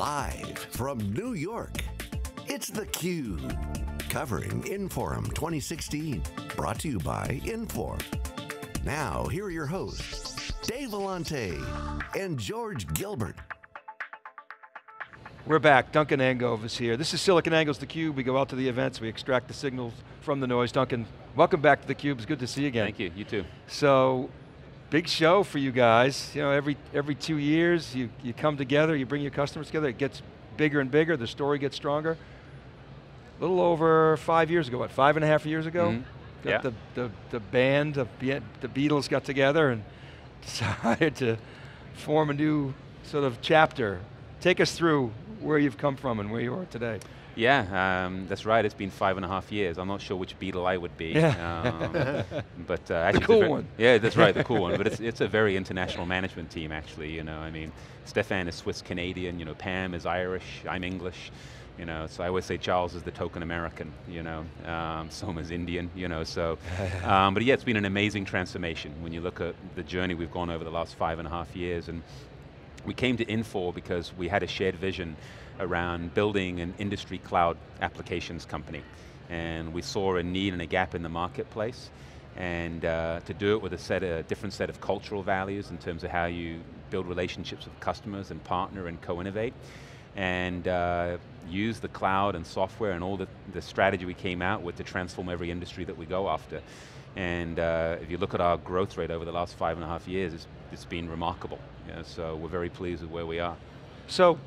Live from New York, it's theCUBE. Covering Inforum 2016. Brought to you by Infor. Now, here are your hosts, Dave Vellante and George Gilbert. We're back, Duncan Angove is here. This is SiliconANGLE's theCUBE. We go out to the events, we extract the signals from the noise. Duncan, welcome back to theCUBE, it's good to see you again. Thank you, you too. So, big show for you guys. You know, every, every two years, you, you come together, you bring your customers together, it gets bigger and bigger, the story gets stronger. A little over five years ago, what, five and a half years ago? Mm -hmm. yeah. the, the, the band, the, the Beatles got together and decided to form a new sort of chapter. Take us through where you've come from and where you are today. Yeah, um, that's right. It's been five and a half years. I'm not sure which Beatle I would be. Yeah. Um, but uh, actually, the cool one. Yeah, that's right, the cool one. But it's it's a very international management team, actually. You know, I mean, Stefan is Swiss Canadian. You know, Pam is Irish. I'm English. You know, so I always say Charles is the token American, you know, um, Soma's Indian, you know, so. Um, but yeah, it's been an amazing transformation when you look at the journey we've gone over the last five and a half years. And we came to Infor because we had a shared vision around building an industry cloud applications company. And we saw a need and a gap in the marketplace. And uh, to do it with a, set, a different set of cultural values in terms of how you build relationships with customers and partner and co-innovate and uh, use the cloud and software and all the, the strategy we came out with to transform every industry that we go after. And uh, if you look at our growth rate over the last five and a half years, it's, it's been remarkable. So we're very pleased with where we are. So,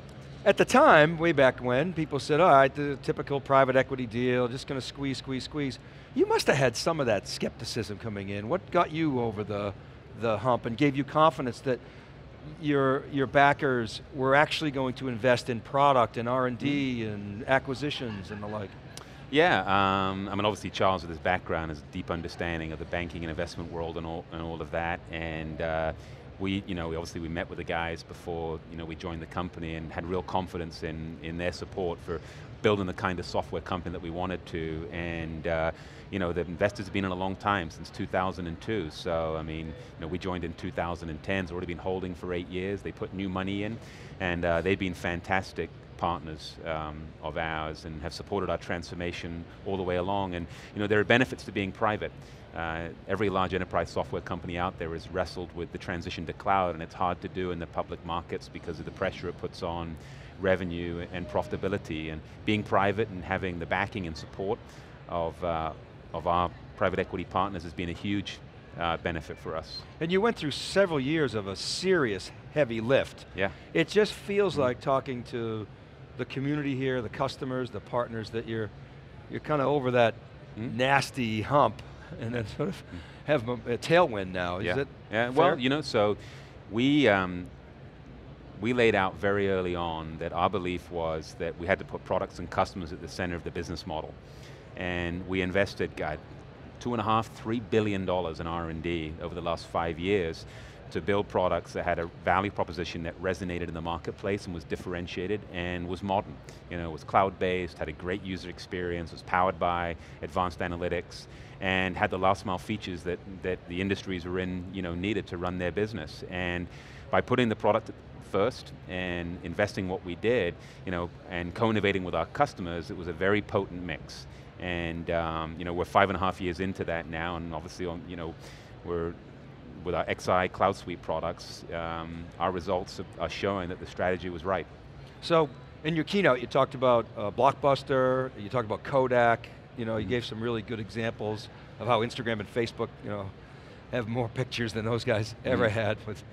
at the time, way back when, people said, all right, the typical private equity deal, just going to squeeze, squeeze, squeeze. You must have had some of that skepticism coming in. What got you over the, the hump and gave you confidence that your, your backers were actually going to invest in product and R&D mm. and acquisitions and the like? Yeah, um, I mean obviously Charles with his background has a deep understanding of the banking and investment world and all, and all of that, and uh, we, you know, we obviously we met with the guys before, you know, we joined the company and had real confidence in, in their support for building the kind of software company that we wanted to, and uh, you know, the investors have been in a long time, since 2002, so I mean, you know, we joined in 2010, it's already been holding for eight years, they put new money in, and uh, they've been fantastic partners um, of ours and have supported our transformation all the way along, and you know, there are benefits to being private. Uh, every large enterprise software company out there has wrestled with the transition to cloud and it's hard to do in the public markets because of the pressure it puts on revenue and profitability. And being private and having the backing and support of, uh, of our private equity partners has been a huge uh, benefit for us. And you went through several years of a serious heavy lift. Yeah. It just feels mm -hmm. like talking to the community here, the customers, the partners, that you're, you're kind of over that mm -hmm. nasty hump and then sort of have a, tailwind now, is yeah. it Yeah, well, you know, so we, um, we laid out very early on that our belief was that we had to put products and customers at the center of the business model. And we invested, God, two and a half, three billion dollars in R&D over the last five years to build products that had a value proposition that resonated in the marketplace and was differentiated and was modern. You know, it was cloud-based, had a great user experience, was powered by advanced analytics, and had the last mile features that, that the industries were in, you know, needed to run their business. And by putting the product first and investing what we did, you know, and co-innovating with our customers, it was a very potent mix. And um, you know, we're five and a half years into that now, and obviously, on, you know, we're with our XI Cloud Suite products, um, our results are showing that the strategy was right. So, in your keynote, you talked about uh, Blockbuster, you talked about Kodak, you know, you mm-hmm. gave some really good examples of how Instagram and Facebook, you know, have more pictures than those guys mm. ever had with,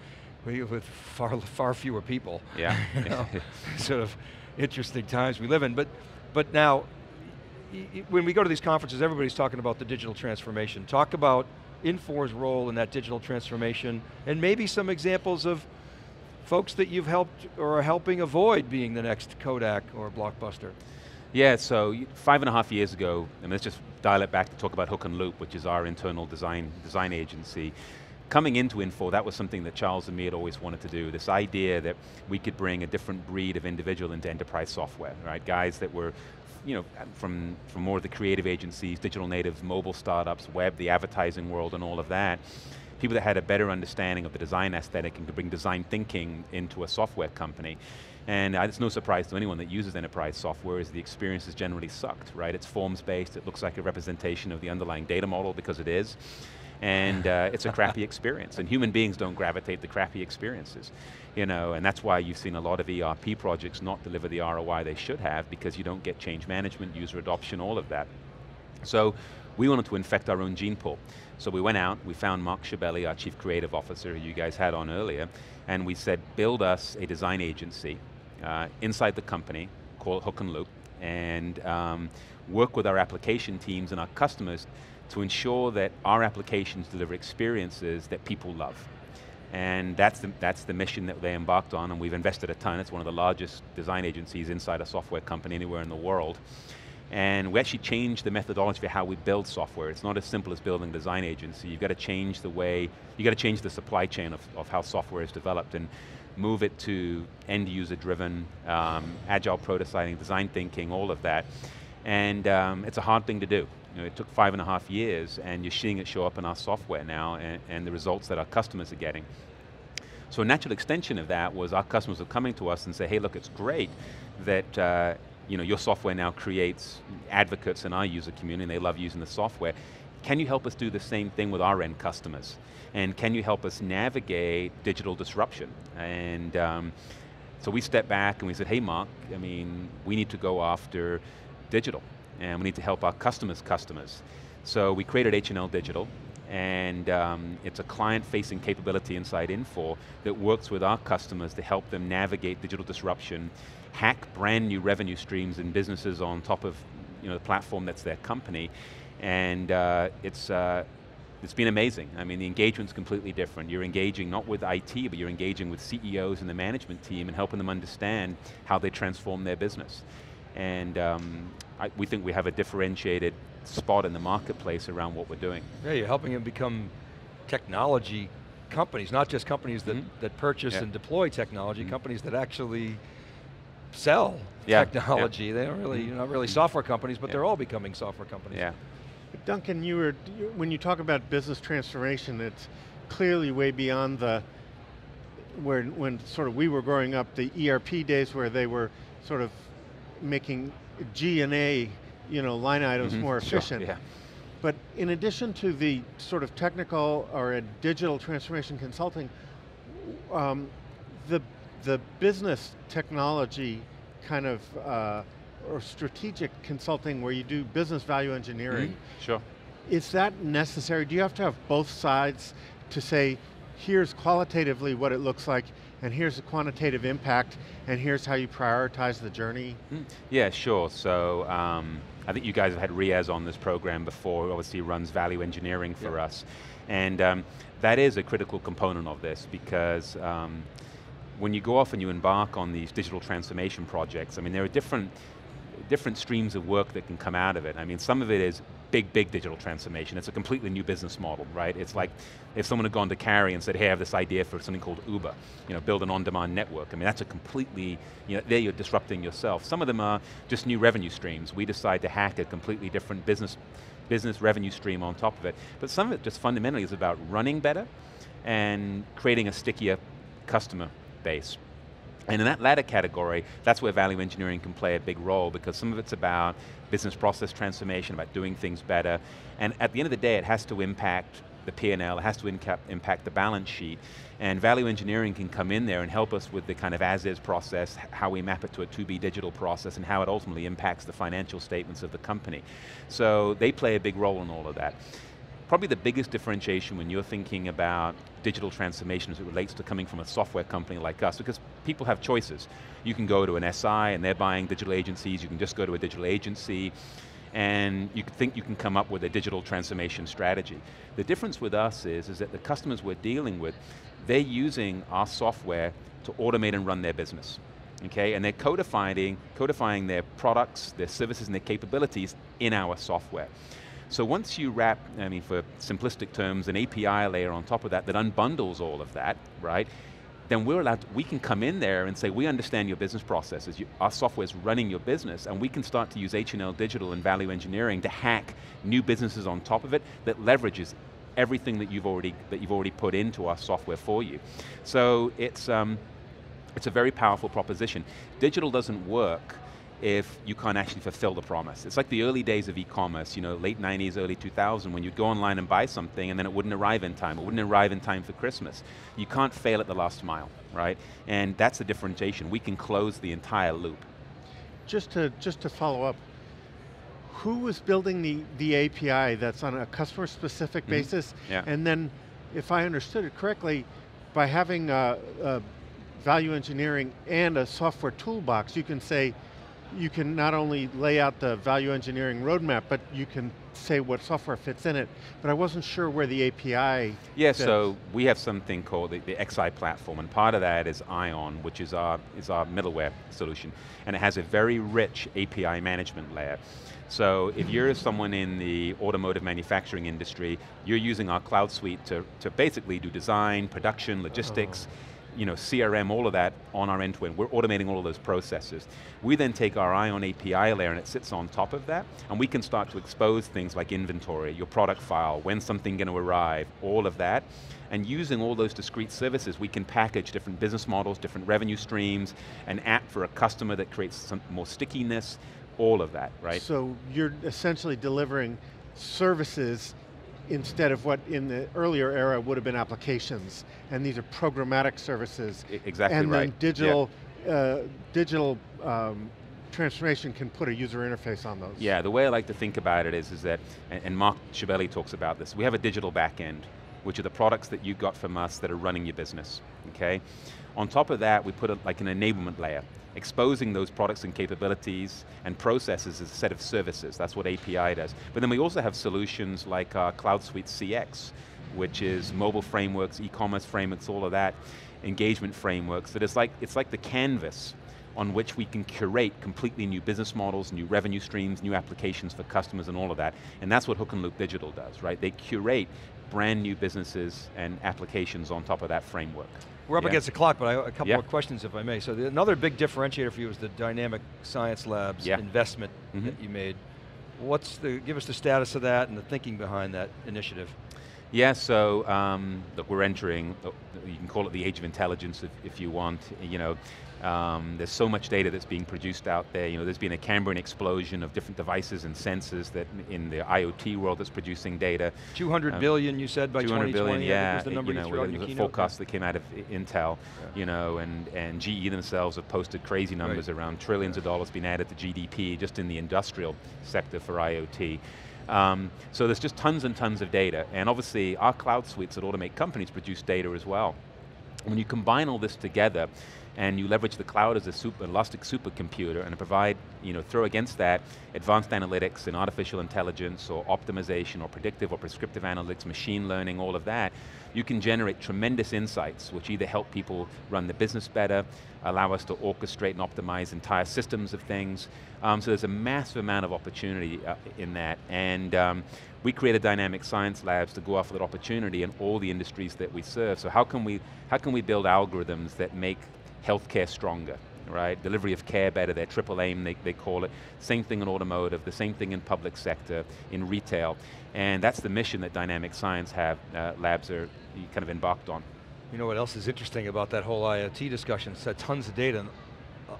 with far, far fewer people. Yeah. you know, sort of interesting times we live in. But, but now, when we go to these conferences, everybody's talking about the digital transformation. Talk about Infor's role in that digital transformation, and maybe some examples of folks that you've helped or are helping avoid being the next Kodak or Blockbuster. Yeah, so five and a half years ago, and let's just dial it back to talk about Hook and Loop, which is our internal design, design agency. Coming into Infor, that was something that Charles and me had always wanted to do, this idea that we could bring a different breed of individual into enterprise software, right? Guys that were you know, from, from more of the creative agencies, digital natives, mobile startups, web, the advertising world and all of that, people that had a better understanding of the design aesthetic and could bring design thinking into a software company. And uh, it's no surprise to anyone that uses enterprise software is the experience is generally sucked, right? It's forms-based, it looks like a representation of the underlying data model because it is and uh, it's a crappy experience. And human beings don't gravitate to crappy experiences. You know, and that's why you've seen a lot of ERP projects not deliver the ROI they should have because you don't get change management, user adoption, all of that. So we wanted to infect our own gene pool. So we went out, we found Mark Scibelli, our Chief Creative Officer, who you guys had on earlier, and we said, build us a design agency uh, inside the company, call it Hook and Loop, and um, work with our application teams and our customers to ensure that our applications deliver experiences that people love. And that's the, that's the mission that they embarked on, and we've invested a ton. It's one of the largest design agencies inside a software company anywhere in the world. And we actually changed the methodology for how we build software. It's not as simple as building a design agency. You've got to change the way, you've got to change the supply chain of, of how software is developed and move it to end user driven, um, agile prototyping, design thinking, all of that. And um, it's a hard thing to do. You know, it took five and a half years and you're seeing it show up in our software now and, and the results that our customers are getting. So a natural extension of that was our customers are coming to us and say, hey look, it's great that uh, you know, your software now creates advocates in our user community and they love using the software. Can you help us do the same thing with our end customers? And can you help us navigate digital disruption? And um, so we stepped back and we said, hey Mark, I mean, we need to go after digital and we need to help our customers' customers. So we created H&L Digital, and um, it's a client-facing capability inside Infor that works with our customers to help them navigate digital disruption, hack brand new revenue streams and businesses on top of you know, the platform that's their company, and uh, it's, uh, it's been amazing. I mean, the engagement's completely different. You're engaging not with IT, but you're engaging with CEOs and the management team and helping them understand how they transform their business. And um, I, we think we have a differentiated spot in the marketplace around what we're doing. Yeah, you're helping them become technology companies, not just companies that, mm -hmm. that purchase yeah. and deploy technology, mm -hmm. companies that actually sell yeah. technology. Yeah. They don't really, mm-hmm. not really mm-hmm. software companies, but they're all becoming software companies. Yeah. But Duncan, you were, when you talk about business transformation, it's clearly way beyond the, where, when sort of we were growing up, the ERP days where they were sort of making G and A, you know, line items mm -hmm. more efficient. Sure, yeah. But in addition to the sort of technical or a digital transformation consulting, um, the the business technology kind of uh, or strategic consulting where you do business value engineering. Mm -hmm. Sure. Is that necessary? Do you have to have both sides to say, here's qualitatively what it looks like, and here's the quantitative impact, and here's how you prioritize the journey? Mm. Yeah, sure. So, um, I think you guys have had Riaz on this program before, obviously runs value engineering for yeah. us. And um, that is a critical component of this because um, when you go off and you embark on these digital transformation projects, I mean, there are different, different streams of work that can come out of it. I mean, some of it is big, big digital transformation. It's a completely new business model, right? It's like if someone had gone to Carrie and said, hey, I have this idea for something called Uber, you know, build an on-demand network. I mean, that's a completely, you know, there you're disrupting yourself. Some of them are just new revenue streams. We decide to hack a completely different business, business revenue stream on top of it. But some of it just fundamentally is about running better and creating a stickier customer base. And in that latter category, that's where value engineering can play a big role because some of it's about business process transformation, about doing things better. And at the end of the day, it has to impact the P&L, it has to impact the balance sheet. And value engineering can come in there and help us with the kind of as-is process, how we map it to a to-be digital process, and how it ultimately impacts the financial statements of the company. So they play a big role in all of that probably the biggest differentiation when you're thinking about digital transformation as it relates to coming from a software company like us, because people have choices. You can go to an SI and they're buying digital agencies, you can just go to a digital agency, and you think you can come up with a digital transformation strategy. The difference with us is, is that the customers we're dealing with, they're using our software to automate and run their business. Okay, and they're codifying, codifying their products, their services, and their capabilities in our software. So once you wrap, I mean for simplistic terms, an API layer on top of that that unbundles all of that, right? Then we're allowed, to, we can come in there and say, we understand your business processes, you, our software is running your business, and we can start to use H&L Digital and value engineering to hack new businesses on top of it that leverages everything that you've already that you've already put into our software for you. So it's um, It's a very powerful proposition. Digital doesn't work if you can't actually fulfill the promise. It's like the early days of e-commerce, you know, late 90s, early 2000, when you'd go online and buy something and then it wouldn't arrive in time, it wouldn't arrive in time for Christmas. You can't fail at the last mile, right? And that's the differentiation. We can close the entire loop. Just to, just to follow up, who was building the, the API that's on a customer specific mm -hmm. basis? Yeah. And then, if I understood it correctly, by having a, a value engineering and a software toolbox, you can say, you can not only lay out the value engineering roadmap, but you can say what software fits in it, but I wasn't sure where the API Yeah, fits. so we have something called the, the, XI platform, and part of that is Ion, which is our, is our middleware solution, and it has a very rich API management layer. So if you're someone in the automotive manufacturing industry, you're using our cloud suite to, to basically do design, production, logistics, oh you know, CRM, all of that on our end-to-end. -end. We're automating all of those processes. We then take our Ion API layer and it sits on top of that, and we can start to expose things like inventory, your product file, when something going to arrive, all of that. And using all those discrete services, we can package different business models, different revenue streams, an app for a customer that creates some more stickiness, all of that, right? So you're essentially delivering services instead of what in the earlier era would have been applications. And these are programmatic services. exactly and right. And then digital, yeah. uh, digital um, transformation can put a user interface on those. Yeah, the way I like to think about it is, is that, and Mark Scibelli talks about this, we have a digital backend, which are the products that you got from us that are running your business, okay? On top of that, we put a, like an enablement layer exposing those products and capabilities and processes as a set of services. That's what API does. But then we also have solutions like our Cloud Suite CX, which is mobile frameworks, e-commerce frameworks, all of that, engagement frameworks, that is like, it's like the canvas on which we can curate completely new business models, new revenue streams, new applications for customers and all of that. And that's what Hook and Loop Digital does, right? They curate brand new businesses and applications on top of that framework. We're up yeah. against the clock, but I, a couple yeah. more questions if I may. So the, another big differentiator for you is the Dynamic Science Labs yeah. investment mm -hmm. that you made. What's the, give us the status of that and the thinking behind that initiative. Yeah, so um, look, we're entering, you can call it the age of intelligence if, if you want. You know, um, there's so much data that's being produced out there. You know, there's been a Cambrian explosion of different devices and sensors that in the IoT world that's producing data. 200 um, billion, you said by 200 2020. Billion, yeah, was the number you know, you the forecast that came out of Intel, yeah. you know, and and GE themselves have posted crazy numbers right. around trillions yeah. of dollars being added to GDP just in the industrial sector for IoT. Um, so there's just tons and tons of data, and obviously our cloud suites that automate companies produce data as well. When you combine all this together, and you leverage the cloud as a super, elastic supercomputer and provide, you know, throw against that advanced analytics and artificial intelligence or optimization or predictive or prescriptive analytics, machine learning, all of that, you can generate tremendous insights which either help people run the business better, allow us to orchestrate and optimize entire systems of things. Um, so there's a massive amount of opportunity uh, in that. And um, we created Dynamic Science Labs to go after that opportunity in all the industries that we serve. So how can we, how can we build algorithms that make healthcare stronger, right? Delivery of care better, they're triple aim, they, they call it. Same thing in automotive, the same thing in public sector, in retail. And that's the mission that Dynamic Science have, uh, Labs are kind of embarked on. You know what else is interesting about that whole IoT discussion? It's tons of data, and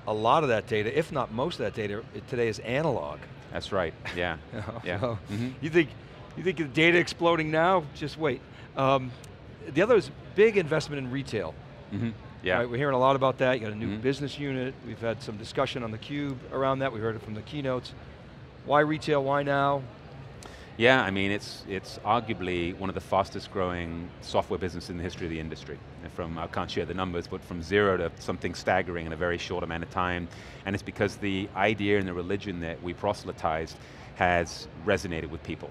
a lot of that data, if not most of that data, today is analog. That's right, yeah. you know, yeah. So mm -hmm. You think you think the data exploding now? Just wait. Um, the other is big investment in retail. Mm -hmm. Yeah. Right, we're hearing a lot about that. You got a new mm -hmm. business unit. We've had some discussion on the Cube around that. We heard it from the keynotes. Why retail, why now? Yeah, I mean, it's, it's arguably one of the fastest growing software businesses in the history of the industry. From, I can't share the numbers, but from zero to something staggering in a very short amount of time. And it's because the idea and the religion that we proselytized has resonated with people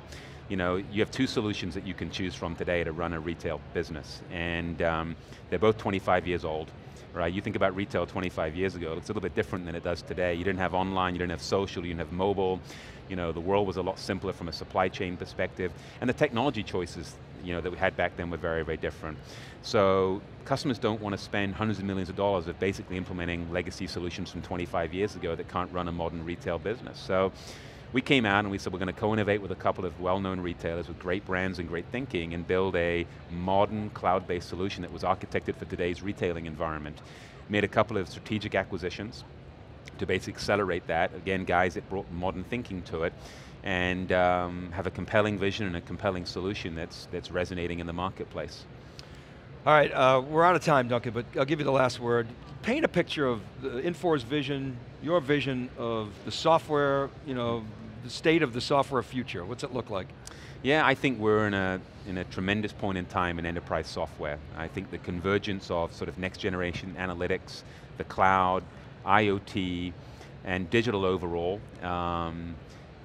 you know, you have two solutions that you can choose from today to run a retail business. And um, they're both 25 years old, right? You think about retail 25 years ago, it's a little bit different than it does today. You didn't have online, you didn't have social, you didn't have mobile. You know, the world was a lot simpler from a supply chain perspective. And the technology choices you know, that we had back then were very, very different. So customers don't want to spend hundreds of millions of dollars of basically implementing legacy solutions from 25 years ago that can't run a modern retail business. So we came out and we said we're going to co-innovate with a couple of well-known retailers with great brands and great thinking and build a modern cloud-based solution that was architected for today's retailing environment. made a couple of strategic acquisitions to basically accelerate that. Again, guys that brought modern thinking to it and um, have a compelling vision and a compelling solution that's, that's resonating in the marketplace. All right, uh, we're out of time, Duncan, but I'll give you the last word. Paint a picture of Infor's vision, your vision of the software, you know, the state of the software future. What's it look like? Yeah, I think we're in a, in a tremendous point in time in enterprise software. I think the convergence of sort of next generation analytics, the cloud, IoT, and digital overall um,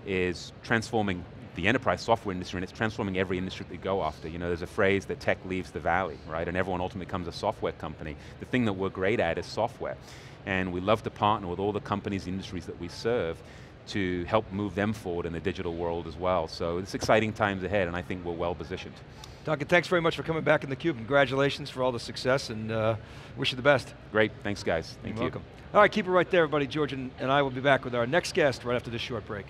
is transforming the enterprise software industry and it's transforming every industry we go after. You know, there's a phrase that tech leaves the valley, right? And everyone ultimately becomes a software company. The thing that we're great at is software. And we love to partner with all the companies, industries that we serve to help move them forward in the digital world as well. So it's exciting times ahead and I think we're well positioned. Duncan, thanks very much for coming back in the Cube. Congratulations for all the success and uh, wish you the best. Great, thanks guys, thank You're you. welcome. All right, keep it right there everybody. George and, and I will be back with our next guest right after this short break.